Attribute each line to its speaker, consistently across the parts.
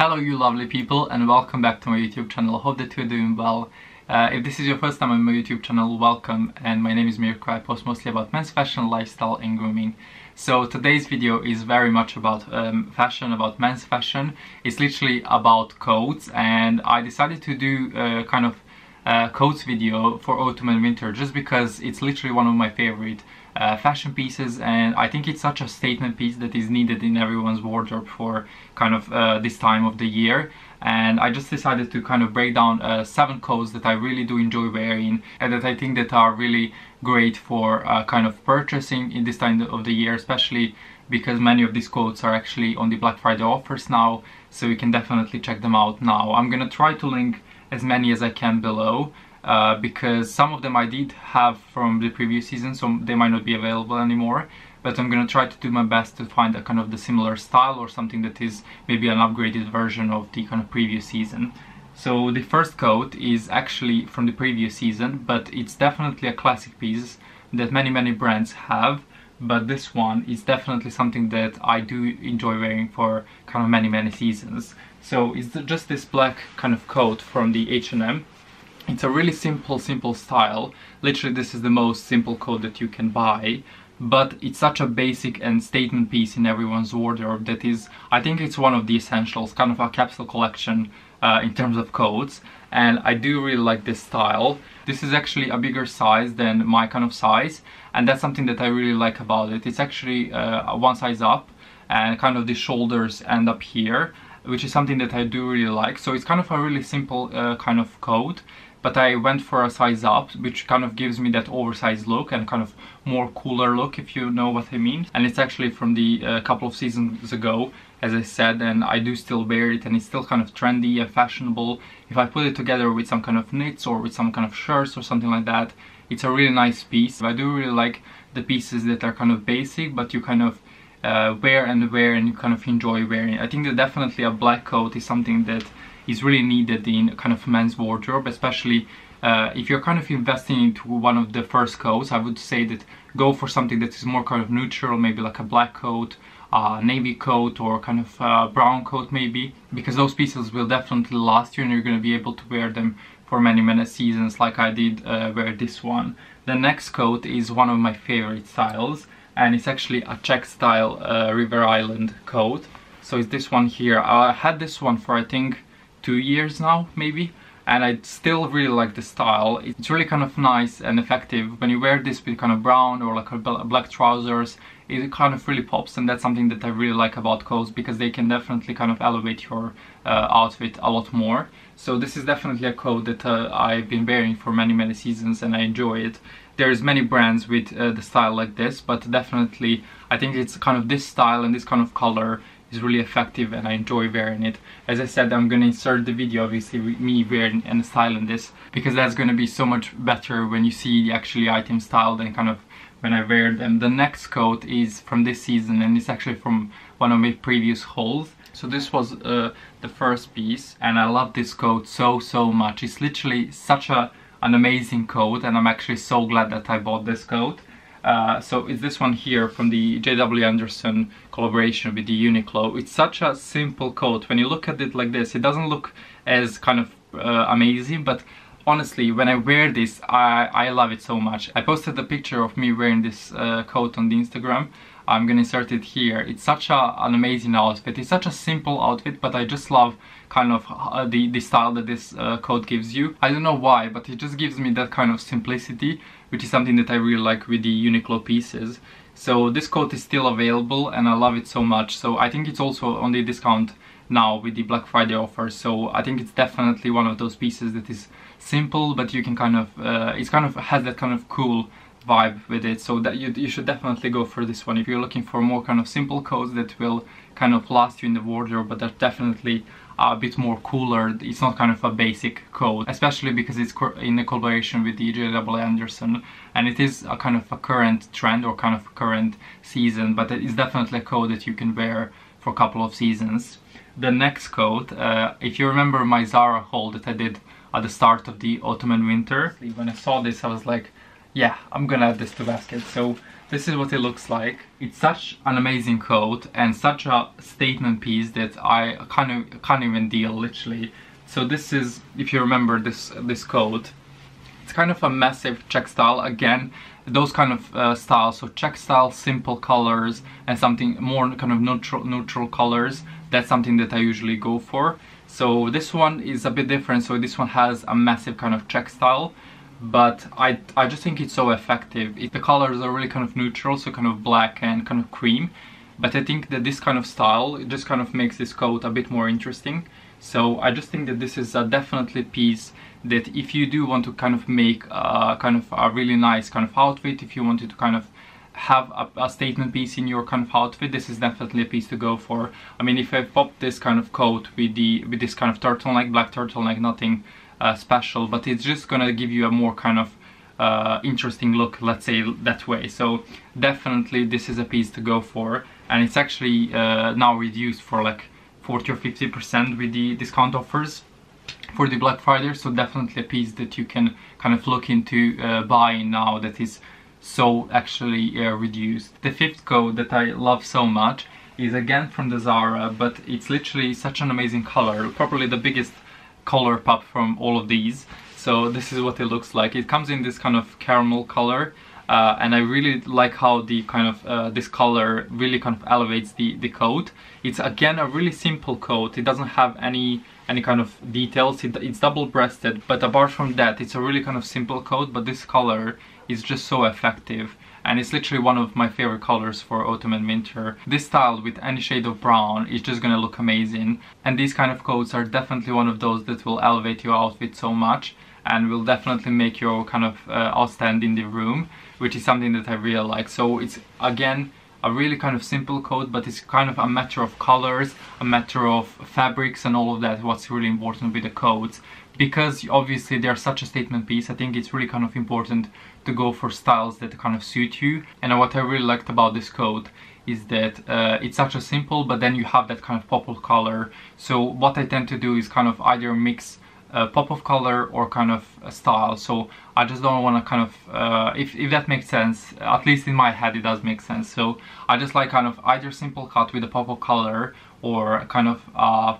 Speaker 1: Hello you lovely people and welcome back to my YouTube channel. Hope that you're doing well. Uh, if this is your first time on my YouTube channel, welcome and my name is Mirko. I post mostly about men's fashion, lifestyle and grooming. So today's video is very much about um, fashion, about men's fashion. It's literally about coats and I decided to do a kind of uh, coats video for autumn and winter just because it's literally one of my favorite uh, fashion pieces and I think it's such a statement piece that is needed in everyone's wardrobe for kind of uh, this time of the year and I just decided to kind of break down uh, seven coats that I really do enjoy wearing and that I think that are really great for uh, kind of purchasing in this time of the year especially because many of these coats are actually on the Black Friday offers now so you can definitely check them out now. I'm gonna try to link as many as I can below uh, because some of them I did have from the previous season so they might not be available anymore but I'm gonna try to do my best to find a kind of the similar style or something that is maybe an upgraded version of the kind of previous season. So the first coat is actually from the previous season but it's definitely a classic piece that many many brands have but this one is definitely something that I do enjoy wearing for kind of many many seasons. So it's just this black kind of coat from the H&M it's a really simple, simple style. Literally, this is the most simple coat that you can buy. But it's such a basic and statement piece in everyone's wardrobe that is, I think it's one of the essentials, kind of a capsule collection uh, in terms of coats. And I do really like this style. This is actually a bigger size than my kind of size. And that's something that I really like about it. It's actually uh, one size up and kind of the shoulders end up here which is something that I do really like. So it's kind of a really simple uh, kind of coat but I went for a size up which kind of gives me that oversized look and kind of more cooler look if you know what I mean. And it's actually from the uh, couple of seasons ago as I said and I do still wear it and it's still kind of trendy and fashionable. If I put it together with some kind of knits or with some kind of shirts or something like that it's a really nice piece. I do really like the pieces that are kind of basic but you kind of uh, wear and wear and kind of enjoy wearing I think that definitely a black coat is something that is really needed in kind of men's wardrobe, especially uh, if you're kind of investing into one of the first coats, I would say that go for something that is more kind of neutral, maybe like a black coat, uh, navy coat or kind of uh, brown coat maybe, because those pieces will definitely last you and you're going to be able to wear them for many many seasons like I did uh, wear this one. The next coat is one of my favorite styles and it's actually a check style uh, River Island coat. So it's this one here. I had this one for I think two years now maybe and I still really like the style. It's really kind of nice and effective. When you wear this with kind of brown or like black trousers, it kind of really pops and that's something that I really like about coats because they can definitely kind of elevate your uh, outfit a lot more. So this is definitely a coat that uh, I've been wearing for many many seasons and I enjoy it. There's many brands with uh, the style like this but definitely I think it's kind of this style and this kind of color is really effective and I enjoy wearing it. As I said, I'm gonna insert the video obviously with me wearing and styling this because that's gonna be so much better when you see the actually item style than kind of when I wear them. The next coat is from this season and it's actually from one of my previous hauls. So this was uh, the first piece and I love this coat so so much. It's literally such a an amazing coat and I'm actually so glad that I bought this coat. Uh, so it's this one here from the JW Anderson collaboration with the Uniqlo. It's such a simple coat. When you look at it like this, it doesn't look as kind of uh, amazing, but honestly, when I wear this, I, I love it so much. I posted a picture of me wearing this uh, coat on the Instagram. I'm gonna insert it here. It's such a, an amazing outfit. It's such a simple outfit, but I just love kind of uh, the, the style that this uh, coat gives you. I don't know why, but it just gives me that kind of simplicity which is something that I really like with the Uniqlo pieces. So this coat is still available and I love it so much. So I think it's also on the discount now with the Black Friday offer. So I think it's definitely one of those pieces that is simple, but you can kind of, uh, it's kind of has that kind of cool vibe with it. So that you, you should definitely go for this one. If you're looking for more kind of simple coats that will kind of last you in the wardrobe, but they're definitely a bit more cooler. It's not kind of a basic coat, especially because it's in a collaboration with DJ Double Anderson, and it is a kind of a current trend or kind of current season, but it's definitely a coat that you can wear for a couple of seasons. The next coat, uh, if you remember my Zara haul that I did at the start of the autumn and winter, when I saw this I was like, yeah, I'm gonna add this to basket. So this is what it looks like. It's such an amazing coat and such a statement piece that I can't, can't even deal literally. So this is, if you remember this, this coat, it's kind of a massive check style. Again, those kind of uh, styles, so check style, simple colors, and something more kind of neutral, neutral colors. That's something that I usually go for. So this one is a bit different. So this one has a massive kind of check style but I, I just think it's so effective. It, the colors are really kind of neutral, so kind of black and kind of cream. But I think that this kind of style just kind of makes this coat a bit more interesting. So I just think that this is a definitely piece that if you do want to kind of make a kind of a really nice kind of outfit, if you wanted to kind of have a, a, statement piece in your kind of outfit, this is definitely a piece to go for. I mean, if I pop this kind of coat with the with this kind of turtleneck, black turtleneck, nothing uh, special, but it's just gonna give you a more kind of uh, interesting look, let's say that way. So definitely this is a piece to go for, and it's actually uh, now reduced for like 40 or 50% with the discount offers for the Black Friday. So definitely a piece that you can kind of look into uh, buying now that is so actually uh, reduced. The fifth coat that I love so much is again from the Zara, but it's literally such an amazing color, probably the biggest color pop from all of these. So this is what it looks like. It comes in this kind of caramel color uh, and I really like how the kind of uh, this color really kind of elevates the the coat. It's again a really simple coat. It doesn't have any any kind of details. It, it's double breasted, but apart from that, it's a really kind of simple coat. But this color is just so effective and it's literally one of my favorite colors for autumn and winter. This style with any shade of brown is just gonna look amazing and these kind of coats are definitely one of those that will elevate your outfit so much and will definitely make your kind of uh, outstand in the room which is something that I really like. So it's again a really kind of simple coat but it's kind of a matter of colors, a matter of fabrics and all of that what's really important with the coats because obviously they're such a statement piece I think it's really kind of important to go for styles that kind of suit you. And what I really liked about this coat is that uh, it's such a simple but then you have that kind of pop of color. So what I tend to do is kind of either mix uh, pop of color or kind of style. So I just don't want to kind of uh, if, if that makes sense at least in my head it does make sense. So I just like kind of either simple cut with a pop of color or kind of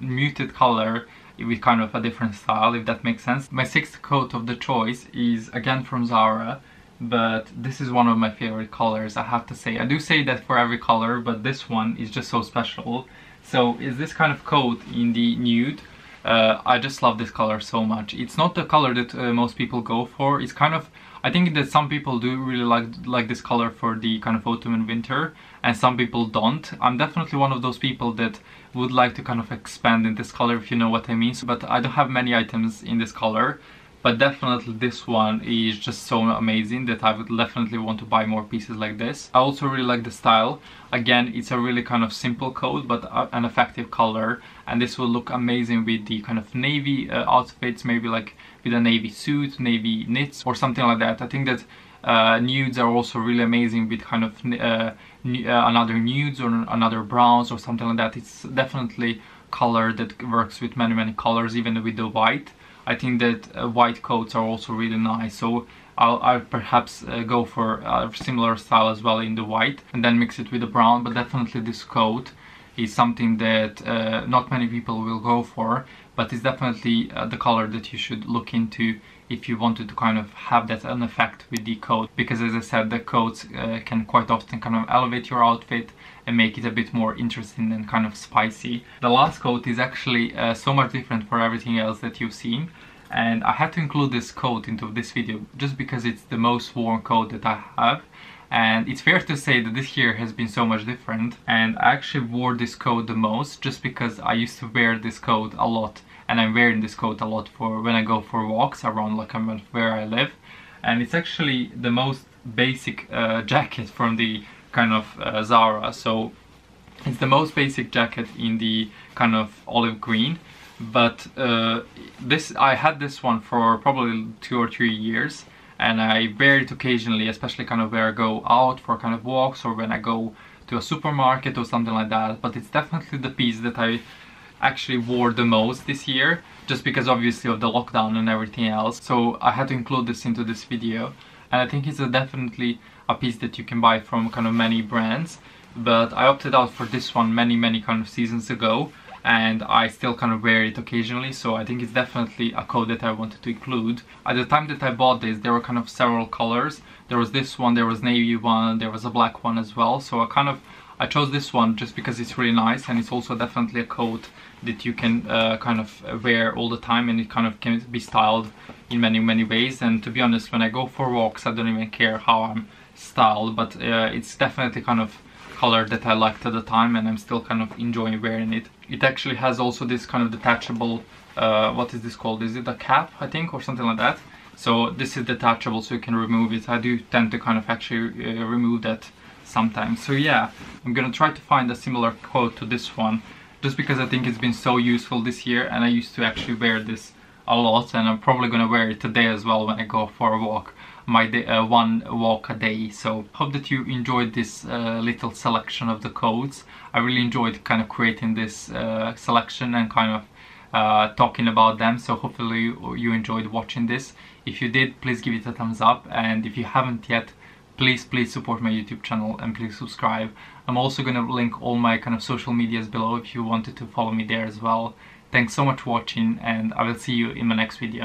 Speaker 1: muted color with kind of a different style if that makes sense. My sixth coat of the choice is again from Zara but this is one of my favorite colors I have to say. I do say that for every color but this one is just so special. So is this kind of coat in the nude uh, I just love this color so much. It's not the color that uh, most people go for. It's kind of, I think that some people do really like like this color for the kind of autumn and winter, and some people don't. I'm definitely one of those people that would like to kind of expand in this color, if you know what I mean. So, but I don't have many items in this color but definitely this one is just so amazing that I would definitely want to buy more pieces like this. I also really like the style. Again, it's a really kind of simple coat but an effective color and this will look amazing with the kind of navy uh, outfits, maybe like with a navy suit, navy knits or something like that. I think that uh, nudes are also really amazing with kind of uh, uh, another nudes or another browns or something like that. It's definitely color that works with many many colors even with the white. I think that uh, white coats are also really nice. So I'll, I'll perhaps uh, go for a similar style as well in the white and then mix it with the brown. But definitely this coat is something that uh, not many people will go for. But it's definitely uh, the color that you should look into if you wanted to kind of have that an effect with the coat because as I said the coats uh, can quite often kind of elevate your outfit and make it a bit more interesting and kind of spicy. The last coat is actually uh, so much different for everything else that you've seen and I had to include this coat into this video just because it's the most worn coat that I have and it's fair to say that this year has been so much different and I actually wore this coat the most just because I used to wear this coat a lot and I'm wearing this coat a lot for when I go for walks around like where I live and it's actually the most basic uh, jacket from the kind of uh, Zara. So it's the most basic jacket in the kind of olive green. But uh, this I had this one for probably two or three years and I wear it occasionally, especially kind of where I go out for kind of walks or when I go to a supermarket or something like that. But it's definitely the piece that I actually wore the most this year just because obviously of the lockdown and everything else. So I had to include this into this video. And I think it's a definitely a piece that you can buy from kind of many brands. But I opted out for this one many many kind of seasons ago. And I still kind of wear it occasionally. So I think it's definitely a coat that I wanted to include. At the time that I bought this there were kind of several colors. There was this one, there was navy one, there was a black one as well. So I kind of I chose this one just because it's really nice and it's also definitely a coat that you can uh, kind of wear all the time and it kind of can be styled in many many ways and to be honest when I go for walks I don't even care how I'm styled but uh, it's definitely kind of color that I liked at the time and I'm still kind of enjoying wearing it. It actually has also this kind of detachable, uh, what is this called? Is it a cap I think or something like that? So this is detachable so you can remove it. I do tend to kind of actually uh, remove that sometimes. So yeah, I'm gonna try to find a similar quote to this one just because I think it's been so useful this year and I used to actually wear this a lot and I'm probably gonna wear it today as well when I go for a walk my day, uh, one walk a day. So hope that you enjoyed this uh, little selection of the codes. I really enjoyed kind of creating this uh, selection and kind of uh, talking about them. So hopefully you enjoyed watching this. If you did please give it a thumbs up and if you haven't yet please please support my youtube channel and please subscribe. I'm also going to link all my kind of social medias below if you wanted to follow me there as well. Thanks so much for watching and i will see you in my next video